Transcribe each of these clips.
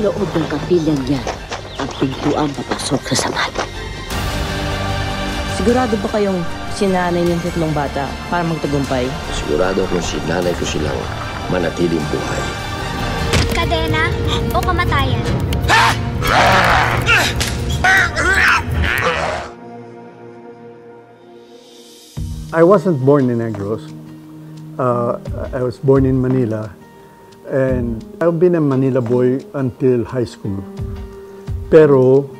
Loob ng kapilyang yan ang pintuan papasok sa sabat. Sigurado ba kayong sinanay ng tatlong bata para magtagumpay? Sigurado kung si nanay ko silang manatiling buhay. Kadena o kamatayan? I wasn't born in Negros. Uh, I was born in Manila, and I've been a Manila boy until high school. Pero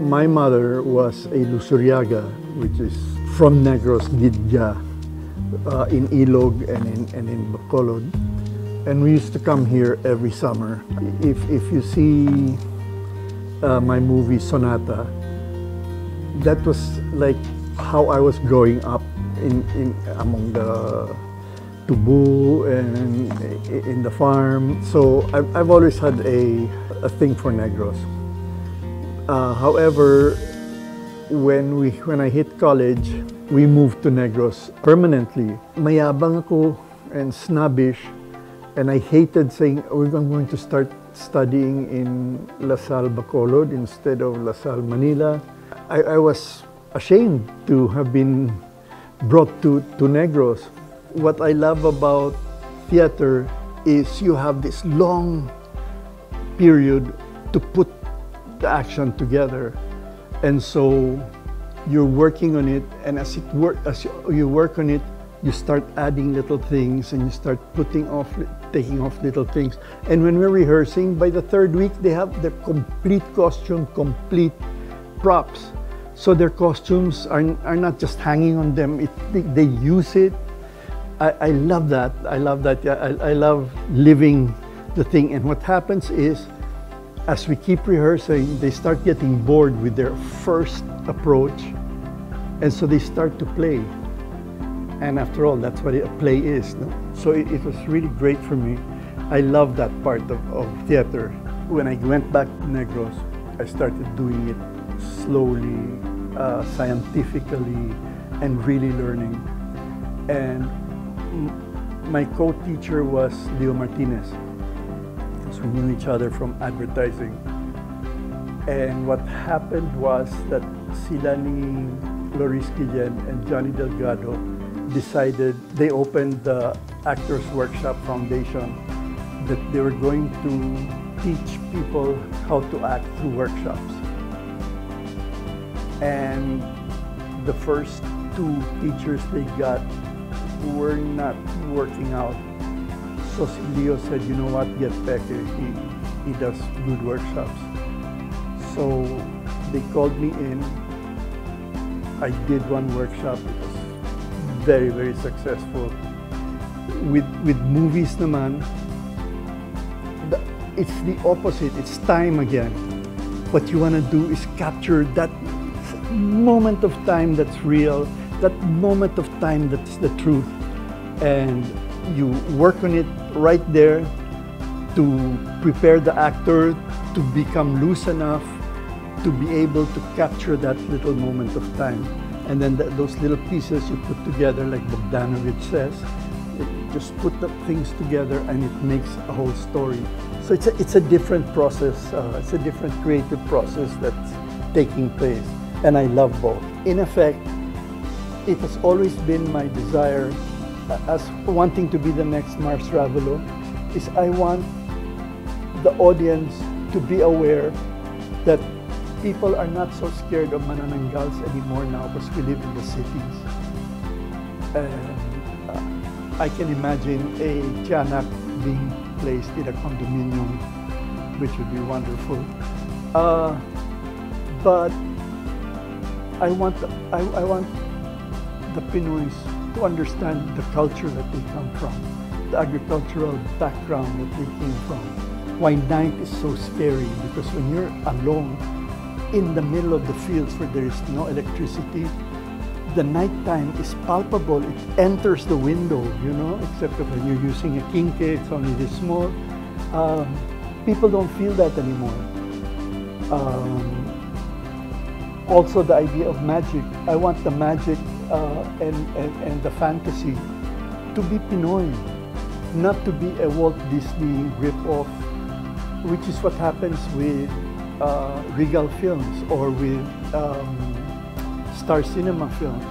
my mother was a Luzuriaga, which is from Negros, Gidja, uh, in Ilog and in, and in Bacolod. And we used to come here every summer. If, if you see uh, my movie Sonata, that was like how I was growing up in, in among the tubu and in the farm. So I've, I've always had a, a thing for Negros. Uh, however, when we when I hit college, we moved to Negros permanently. Mayabang ako and snobbish, and I hated saying we're going to start studying in La Salle Bacolod instead of La Salle Manila. I, I was ashamed to have been brought to, to Negros. What I love about theater is you have this long period to put the action together. And so you're working on it, and as, it work, as you, work on it, you start adding little things and you start putting off, taking off little things. And when we're rehearsing, by the third week, they have the complete costume, complete props. So their costumes are, are not just hanging on them, it, they, they use it. I, I love that. I love that. I, I love living the thing. And what happens is, as we keep rehearsing, they start getting bored with their first approach. And so they start to play. And after all, that's what a play is. No? So it, it, was really great for me. I love that part of, of theater. When I went back to Negros, I started doing it slowly, uh, scientifically, and really learning. And my co-teacher was Leo Martinez. So we knew each other from advertising. And what happened was that sila ni Laurice Guillen and Johnny Delgado decided, they opened the Actors Workshop Foundation, that they were going to teach people how to act through workshops. And the first two teachers they got were not working out. So Leo said, you know what, get Peque, he, he does good workshops. So they called me in. I did one workshop. It was very, very successful. With, with movies naman, the, it's the opposite. It's time again. What you want to do is capture that moment of time that's real, that moment of time that's the truth. And you work on it right there to prepare the actor to become loose enough to be able to capture that little moment of time. And then th those little pieces you put together, like Bogdanovich says, just put the things together and it makes a whole story. So it's a, it's a different process. Uh, it's a different creative process that's taking place. And I love both. In effect, it has always been my desire as wanting to be the next Mars Ravelo is I want the audience to be aware that people are not so scared of manananggals anymore now because we live in the cities. And uh, I can imagine a Tianak being placed in a condominium, which would be wonderful. Uh, but I want, I, I want the Pinoys to understand the culture that they come from, the agricultural background that they came from. Why night is so scary because when you're alone in the middle of the fields where there is no electricity, the nighttime is palpable. It enters the window, you know, except when you're using a kinke, it's only this small. Um, people don't feel that anymore. Um, also the idea of magic. I want the magic uh, and, and, and the fantasy to be Pinoy, not to be a Walt Disney rip-off which is what happens with uh, Regal Films or with um, Star Cinema Films.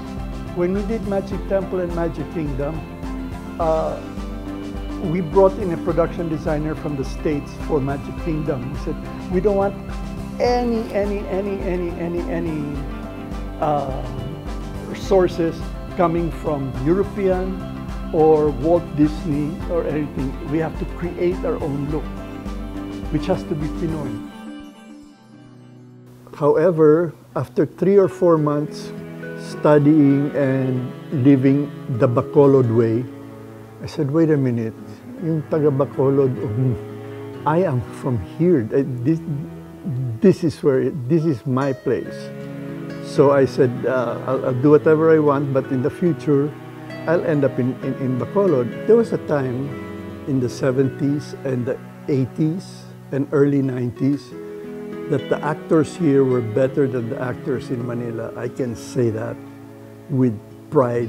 When we did Magic Temple and Magic Kingdom, uh, we brought in a production designer from the States for Magic Kingdom. We said, we don't want any, any, any, any, any, any uh, sources coming from European or Walt Disney or anything. We have to create our own look, which has to be Pinoy. However, after three or four months studying and living the Bacolod way, I said, wait a minute, yung taga Bacolod, um, I am from here. This, this is where, it, this is my place. So I said, uh, I'll, I'll do whatever I want, but in the future, I'll end up in, in, in Bacolod. There was a time in the 70s and the 80s and early 90s that the actors here were better than the actors in Manila. I can say that with pride